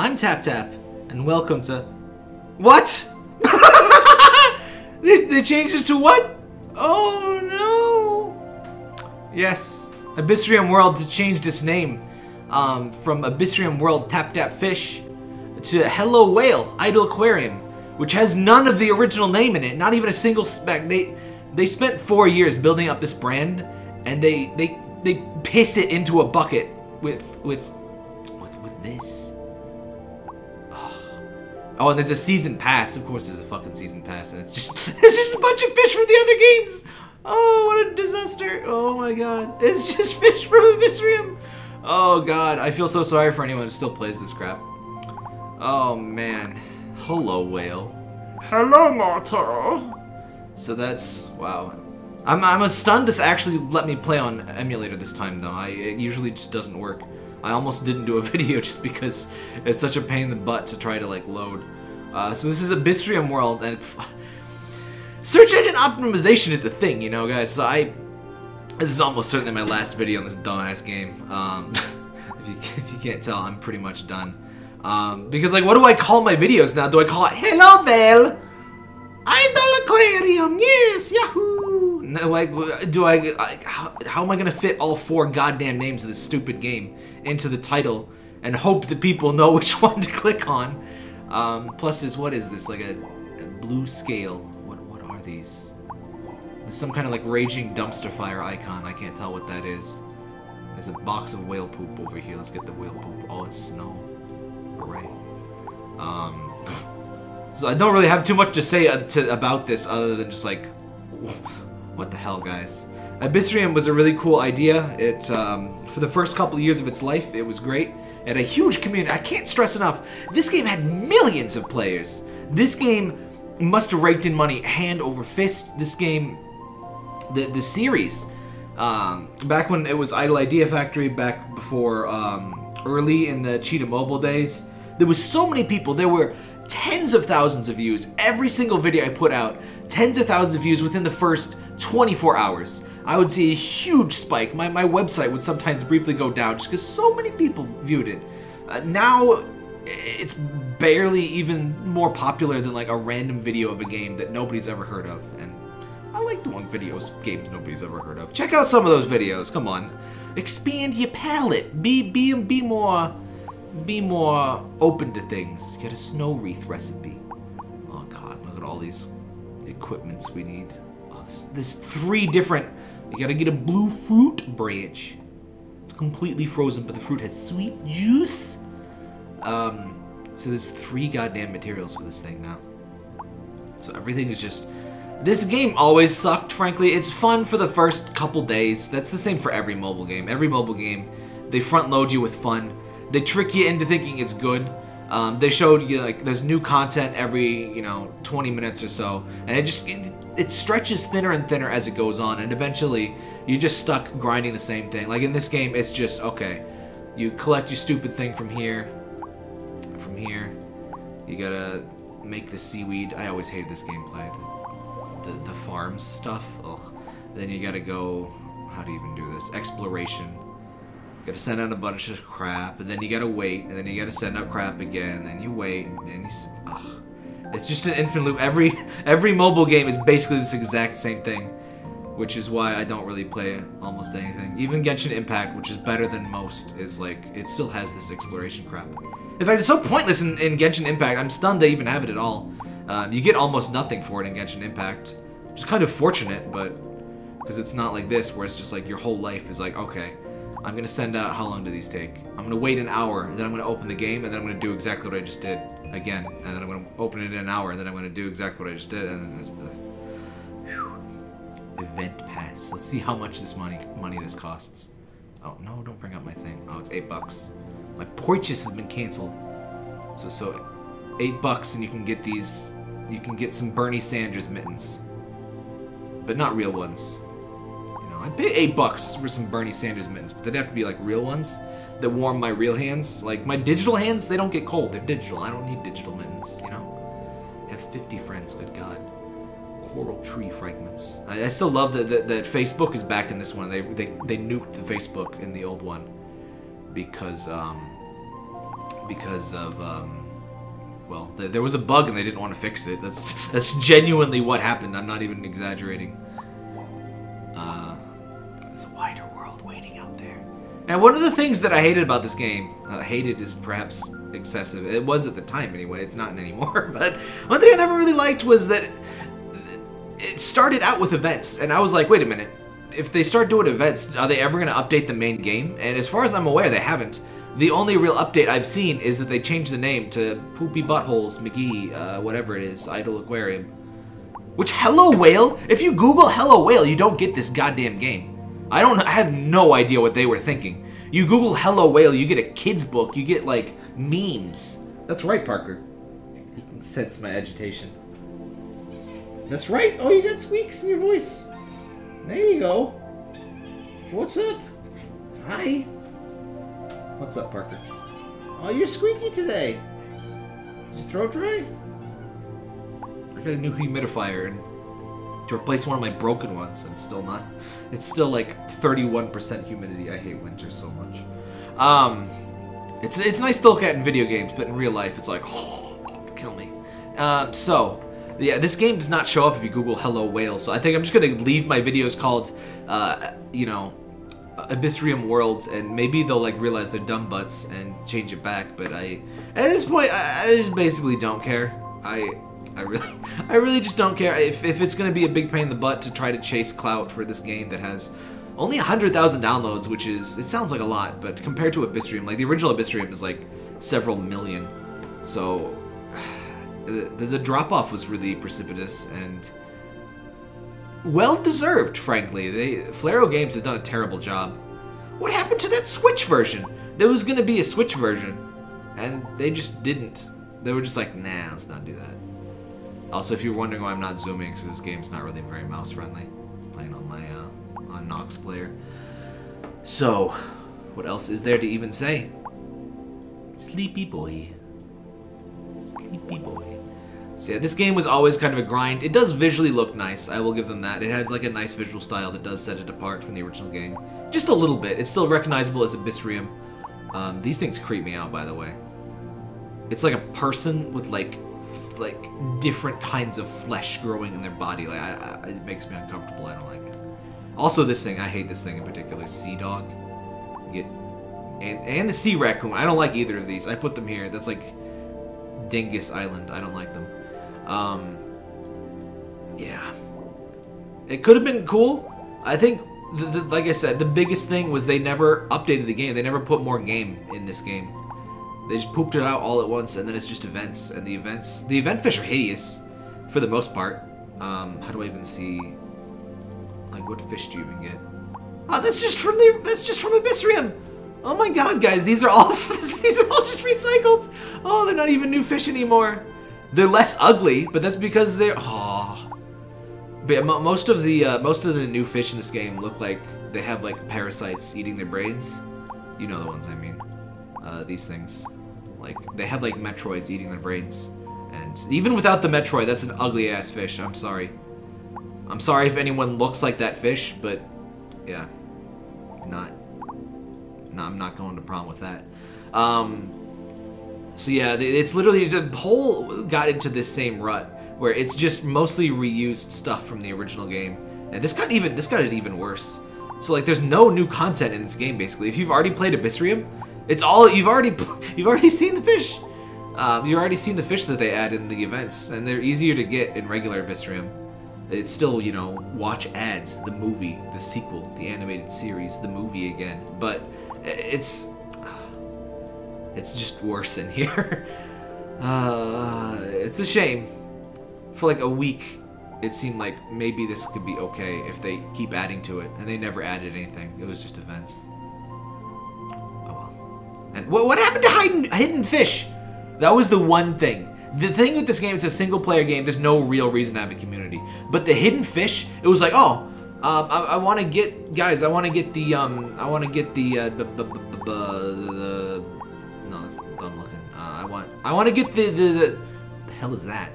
I'm Tap Tap, and welcome to. What? they, they changed it to what? Oh no! Yes, Abyssrium World changed its name um, from Abyssrium World Tap Tap Fish to Hello Whale Idle Aquarium, which has none of the original name in it, not even a single spec. They they spent four years building up this brand, and they they they piss it into a bucket with with with with this. Oh, and there's a season pass. Of course, there's a fucking season pass, and it's just it's just a bunch of fish from the other games. Oh, what a disaster! Oh my god, it's just fish from Abyssrium. Oh god, I feel so sorry for anyone who still plays this crap. Oh man, hello whale. Hello, Marta. So that's wow. I'm I'm stunned this actually let me play on emulator this time though. I it usually just doesn't work. I almost didn't do a video just because it's such a pain in the butt to try to like load. Uh, so this is Abyssrium World and search engine optimization is a thing, you know, guys. So I this is almost certainly my last video on this dumbass game. Um, if, you, if you can't tell, I'm pretty much done. Um, because like, what do I call my videos now? Do I call it Hello Whale? Idle Aquarium, yes, Yahoo! Like, do I, like, how, how am I gonna fit all four goddamn names of this stupid game into the title and hope that people know which one to click on? Um, plus is, what is this, like a, a blue scale? What, what are these? Some kind of like raging dumpster fire icon, I can't tell what that is. There's a box of whale poop over here, let's get the whale poop. Oh, it's snow. Hooray. Um... So I don't really have too much to say uh, to, about this other than just like, what the hell, guys. Abyssrium was a really cool idea. It, um, for the first couple of years of its life, it was great. It had a huge community. I can't stress enough. This game had millions of players. This game must have raked in money hand over fist. This game, the the series, um, back when it was Idle Idea Factory, back before um, early in the Cheetah Mobile days, there was so many people. There were tens of thousands of views. Every single video I put out, tens of thousands of views within the first 24 hours. I would see a huge spike. My, my website would sometimes briefly go down just because so many people viewed it. Uh, now, it's barely even more popular than like a random video of a game that nobody's ever heard of. And I like doing videos, games nobody's ever heard of. Check out some of those videos, come on. Expand your palette. Be, be, be more be more open to things. Get a snow wreath recipe. Oh god, look at all these equipments we need. This three different. You gotta get a blue fruit branch. It's completely frozen, but the fruit has sweet juice. Um, so there's three goddamn materials for this thing now. So everything is just. This game always sucked, frankly. It's fun for the first couple days. That's the same for every mobile game. Every mobile game, they front load you with fun they trick you into thinking it's good. Um, they showed you like there's new content every you know 20 minutes or so, and it just it, it stretches thinner and thinner as it goes on, and eventually you're just stuck grinding the same thing. Like in this game, it's just okay. You collect your stupid thing from here, from here. You gotta make the seaweed. I always hated this gameplay. The, the, the farms stuff. Ugh. Then you gotta go. How do you even do this? Exploration gotta send out a bunch of crap, and then you gotta wait, and then you gotta send out crap again, and you wait, and you... Ugh. It's just an infinite loop. Every every mobile game is basically this exact same thing, which is why I don't really play almost anything. Even Genshin Impact, which is better than most, is like, it still has this exploration crap. In fact, it's so pointless in, in Genshin Impact, I'm stunned they even have it at all. Um, you get almost nothing for it in Genshin Impact, which is kind of fortunate, but... Because it's not like this, where it's just like your whole life is like, okay, I'm gonna send out, how long do these take? I'm gonna wait an hour, then I'm gonna open the game, and then I'm gonna do exactly what I just did again. And then I'm gonna open it in an hour, and then I'm gonna do exactly what I just did, and then there's... Event pass. Let's see how much this money money this costs. Oh, no, don't bring up my thing. Oh, it's eight bucks. My purchase has been canceled. So, so, eight bucks and you can get these, you can get some Bernie Sanders mittens. But not real ones. I'd pay eight bucks for some Bernie Sanders mittens, but they'd have to be like real ones that warm my real hands. Like my digital hands, they don't get cold. They're digital. I don't need digital mittens, you know? I have 50 friends, good God. Coral tree fragments. I, I still love that, that, that Facebook is back in this one. They, they, they nuked the Facebook in the old one because, um, because of um, well, th there was a bug and they didn't want to fix it. That's that's genuinely what happened. I'm not even exaggerating. Now, one of the things that I hated about this game, uh, hated is perhaps excessive. It was at the time anyway. It's not anymore. But one thing I never really liked was that it started out with events, and I was like, wait a minute. If they start doing events, are they ever going to update the main game? And as far as I'm aware, they haven't. The only real update I've seen is that they changed the name to Poopy Buttholes McGee, uh, whatever it is, Idle Aquarium. Which, Hello Whale? If you Google Hello Whale, you don't get this goddamn game. I don't. I have no idea what they were thinking. You Google Hello Whale, you get a kid's book, you get like memes. That's right, Parker. You can sense my agitation. That's right. Oh, you got squeaks in your voice. There you go. What's up? Hi. What's up, Parker? Oh, you're squeaky today. Is your throat dry? I got a new humidifier and to replace one of my broken ones and still not. It's still like 31% humidity. I hate winter so much. Um, it's it's nice to look at in video games, but in real life, it's like, oh, kill me. Um, so, yeah, this game does not show up if you Google Hello Whale, so I think I'm just to leave my videos called, uh, you know, Abyssrium Worlds, and maybe they'll, like, realize they're dumb butts and change it back, but I, at this point, I, I just basically don't care. I, I really, I really just don't care if, if it's going to be a big pain in the butt to try to chase clout for this game that has only 100,000 downloads, which is, it sounds like a lot, but compared to Abyssrium, like, the original Abyssrium is, like, several million, so the, the, the drop off was really precipitous and well deserved, frankly. They Games has done a terrible job. What happened to that Switch version? There was gonna be a Switch version, and they just didn't. They were just like, nah, let's not do that. Also, if you're wondering why I'm not zooming, because this game's not really very mouse friendly. Playing on my uh, on Nox player. So, what else is there to even say? Sleepy boy. Sleepy boy. So yeah, this game was always kind of a grind. It does visually look nice, I will give them that. It has like a nice visual style that does set it apart from the original game. Just a little bit. It's still recognizable as Abyssrium. Um, these things creep me out, by the way. It's like a person with like like different kinds of flesh growing in their body. Like I, I, it makes me uncomfortable. I don't like it. Also, this thing. I hate this thing in particular. Sea dog. Get and and the sea raccoon. I don't like either of these. I put them here. That's like Dingus Island. I don't like them. Um, yeah. It could have been cool. I think, the, the, like I said, the biggest thing was they never updated the game. They never put more game in this game. They just pooped it out all at once, and then it's just events. And the events, the event fish are hideous, for the most part. Um, how do I even see, like, what fish do you even get? Oh, that's just from the, that's just from Abyssrium. Oh my god, guys, these are all, these are all just recycled. Oh, they're not even new fish anymore. They're less ugly, but that's because they're, oh. But most of the, uh, most of the new fish in this game look like they have, like, parasites eating their brains. You know the ones I mean. Uh, these things. Like, they have, like, Metroids eating their brains. And even without the Metroid, that's an ugly-ass fish. I'm sorry. I'm sorry if anyone looks like that fish, but, yeah. Not no, I'm not going to prom with that. Um, so yeah, it's literally the whole got into this same rut where it's just mostly reused stuff from the original game, and this got even this got it even worse. So like, there's no new content in this game basically. If you've already played Abyssrium, it's all you've already you've already seen the fish. Um, you've already seen the fish that they add in the events, and they're easier to get in regular Abyssrium. It's still, you know, watch ads, the movie, the sequel, the animated series, the movie again. But it's it's just worse in here. Uh, it's a shame. For like a week, it seemed like maybe this could be okay if they keep adding to it, and they never added anything. It was just events. What, what happened to hidden, hidden fish? That was the one thing. The thing with this game, it's a single player game. There's no real reason to have a community. But the hidden fish, it was like, oh, um, I, I want to get, guys, I want to get the, um, I want to get the, uh, the, the, the, the, no, that's dumb looking. Uh, I want, I want to get the, the, the, the hell is that?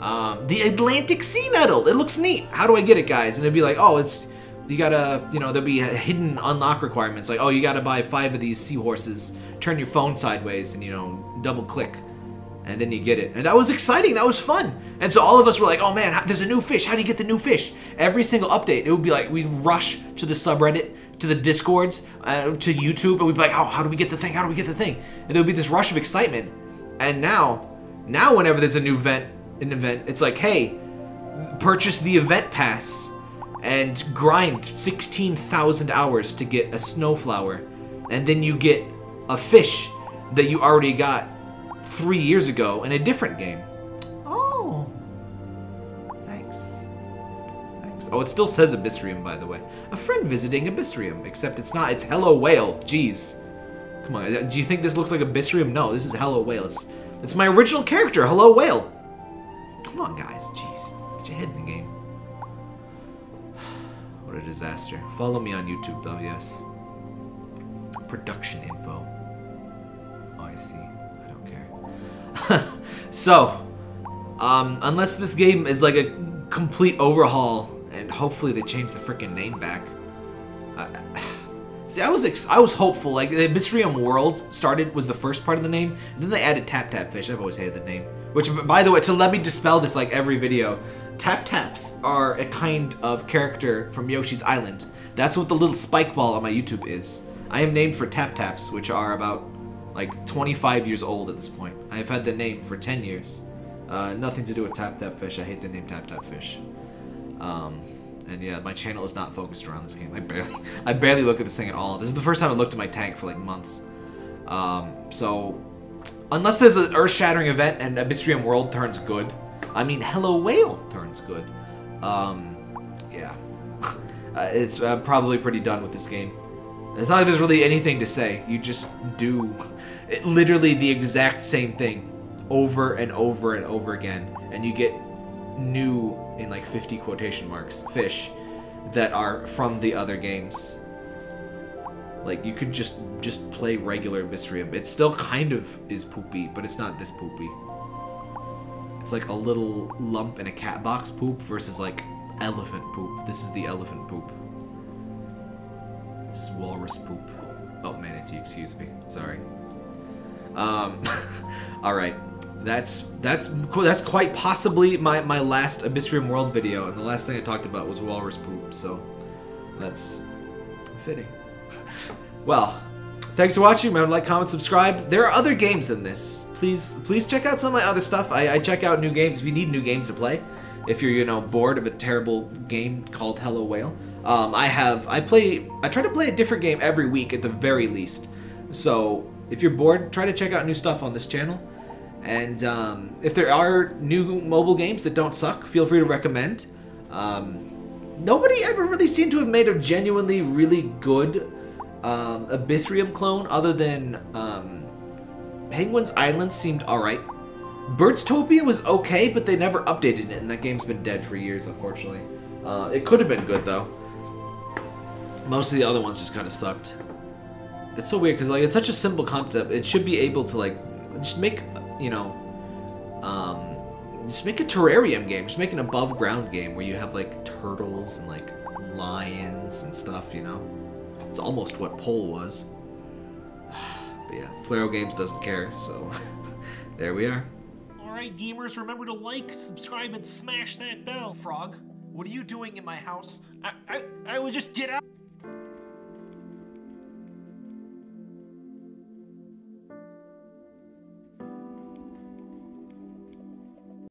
Um, the Atlantic Sea Nettle. It looks neat. How do I get it, guys? And it'd be like, oh, it's, you gotta, you know, there'd be hidden unlock requirements. Like, oh, you gotta buy five of these seahorses, turn your phone sideways, and, you know, double click, and then you get it. And that was exciting. That was fun. And so all of us were like, "Oh man, there's a new fish. How do you get the new fish?" Every single update, it would be like we'd rush to the subreddit, to the discords, uh, to YouTube, and we'd be like, "Oh, how do we get the thing? How do we get the thing?" And there would be this rush of excitement. And now, now whenever there's a new event, an event, it's like, "Hey, purchase the event pass and grind 16,000 hours to get a snowflower. And then you get a fish that you already got three years ago in a different game. Oh. Thanks. Thanks. Oh, it still says Abyssrium, by the way. A friend visiting Abyssrium, except it's not. It's Hello Whale. Jeez. Come on. Uh, do you think this looks like Abyssrium? No, this is Hello Whale. It's, it's my original character, Hello Whale. Come on, guys. Jeez. Get your head in the game. What a disaster. Follow me on YouTube, though, yes. Production info. I see. I don't care. so, um, unless this game is like a complete overhaul, and hopefully they change the freaking name back. I, see, I was I was hopeful. Like the Abyssrium World started was the first part of the name, and then they added Tap Tap Fish. I've always hated the name. Which, by the way, to let me dispel this like every video, Tap Taps are a kind of character from Yoshi's Island. That's what the little spike ball on my YouTube is. I am named for Tap Taps, which are about like 25 years old at this point. I've had the name for 10 years. Uh, nothing to do with Tap Tap Fish. I hate the name Tap Tap Fish. Um, and yeah, my channel is not focused around this game. I barely, I barely look at this thing at all. This is the first time I looked at my tank for like months. Um, so, unless there's an earth-shattering event and Abyssrium World turns good, I mean, Hello Whale turns good. Um, yeah, uh, it's uh, probably pretty done with this game. It's not like there's really anything to say. You just do it, literally the exact same thing over and over and over again, and you get new in like 50 quotation marks fish that are from the other games. Like you could just just play regular Abyssrium. It still kind of is poopy, but it's not this poopy. It's like a little lump in a cat box poop versus like elephant poop. This is the elephant poop. Walrus poop. Oh, manatee, excuse me. Sorry. Um, all right. That's that's. That's quite possibly my my last Abyssrium World video, and the last thing I talked about was walrus poop. So that's fitting. Well, thanks for watching. Remember to like, comment, subscribe. There are other games than this. Please please check out some of my other stuff. I, I check out new games if you need new games to play. If you're you know bored of a terrible game called Hello Whale, um, I have I play I try to play a different game every week at the very least. So if you're bored, try to check out new stuff on this channel. And um, if there are new mobile games that don't suck, feel free to recommend. Um, nobody ever really seemed to have made a genuinely really good um, Abyssrium clone other than um, Penguin's Island seemed alright. Birdstopia was okay, but they never updated it, and that game's been dead for years, unfortunately. Uh, it could have been good, though. Most of the other ones just kind of sucked. It's so weird, because like, it's such a simple concept. It should be able to, like, just make, you know, um, just make a terrarium game. Just make an above ground game where you have, like, turtles and, like, lions and stuff, you know? It's almost what Pole was. But yeah, Flaro Games doesn't care, so there we are. Alright, gamers, remember to like, subscribe, and smash that bell. Frog, what are you doing in my house? I, I, I would just get out.